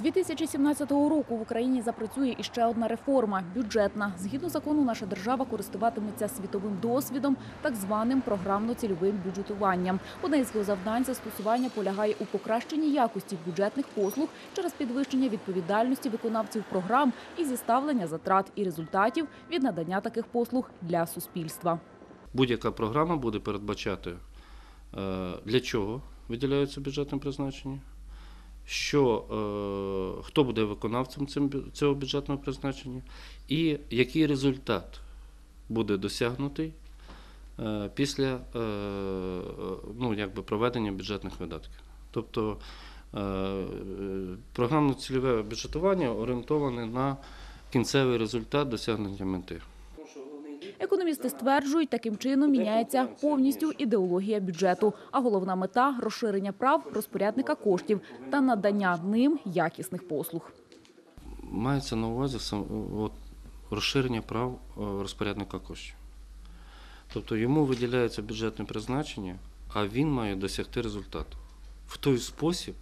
2017 року в Україні запрацює іще одна реформа бюджетна. Згідно закону, наша держава користуватиметься світовим досвідом, так званим програмно-цільовим бюджетуванням. Одне із його завдань застосування полягає у покращенні якості бюджетних послуг через підвищення відповідальності виконавців програм і зіставлення затрат і результатів від надання таких послуг для суспільства. Будь-яка програма буде передбачати, е, для чого виділяються бюджетне призначення, що, е, хто буде виконавцем цим цього бюджетного призначення, і який результат буде досягнутий е, після е, ну, якби проведення бюджетних видатків. Тобто е, е, програмно-цільове бюджетування орієнтоване на кінцевий результат досягнення мети. Економісти стверджують, таким чином міняється повністю ідеологія бюджету. А головна мета розширення прав розпорядника коштів та надання ним якісних послуг. Мається на увазі от, розширення прав е, розпорядника коштів. Тобто йому виділяється бюджетне призначення, а він має досягти результату. В той спосіб,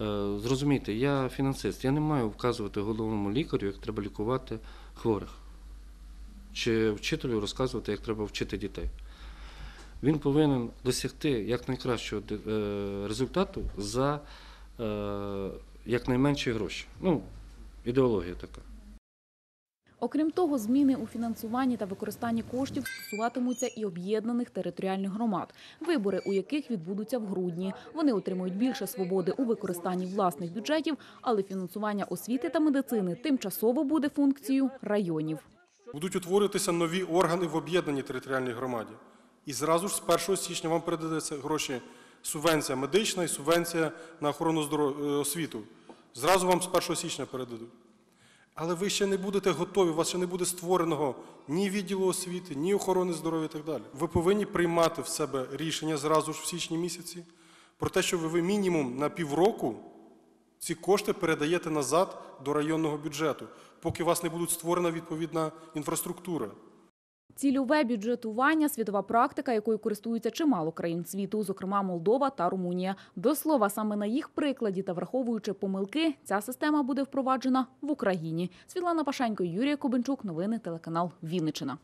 е, зрозумійте, я фінансист, я не маю вказувати головному лікарю, як треба лікувати хворих, чи вчителю розказувати, як треба вчити дітей. Він повинен досягти якнайкращого е, результату за е, якнайменші гроші. Ну, ідеологія така. Окрім того, зміни у фінансуванні та використанні коштів стосуватимуться і об'єднаних територіальних громад, вибори у яких відбудуться в грудні. Вони отримують більше свободи у використанні власних бюджетів, але фінансування освіти та медицини тимчасово буде функцією районів. Будуть утворюватися нові органи в об'єднаній територіальній громаді. І зразу ж з 1 січня вам передадеться гроші субвенція медична і субвенція на охорону здоров'я освіту. Зразу вам з 1 січня передадуть. Але ви ще не будете готові, у вас ще не буде створеного ні відділу освіти, ні охорони здоров'я і так далі. Ви повинні приймати в себе рішення зразу ж в січні місяці про те, що ви мінімум на півроку ці кошти передаєте назад до районного бюджету, поки у вас не буде створена відповідна інфраструктура. Цільове бюджетування – світова практика, якою користуються чимало країн світу, зокрема Молдова та Румунія. До слова, саме на їх прикладі та враховуючи помилки, ця система буде впроваджена в Україні. Світлана Пашенько, Юрія Кобенчук. Новини телеканал Вінниччина.